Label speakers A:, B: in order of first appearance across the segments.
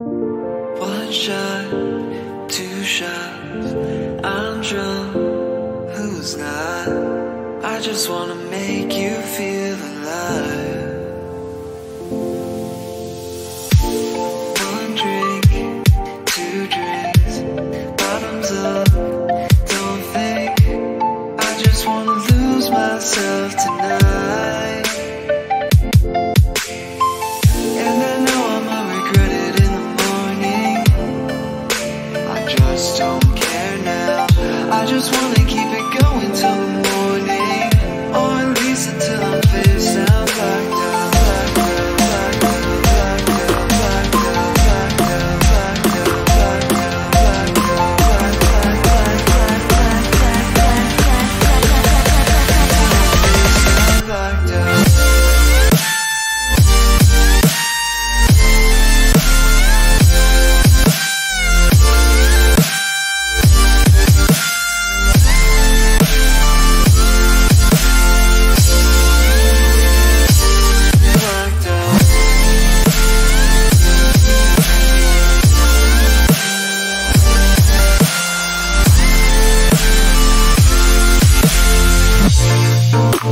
A: One shot, two shots, I'm drunk, who's not? I just wanna make you feel alive. One drink, two drinks, bottoms up, don't think. I just wanna lose myself tonight. I just wanna keep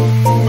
A: Thank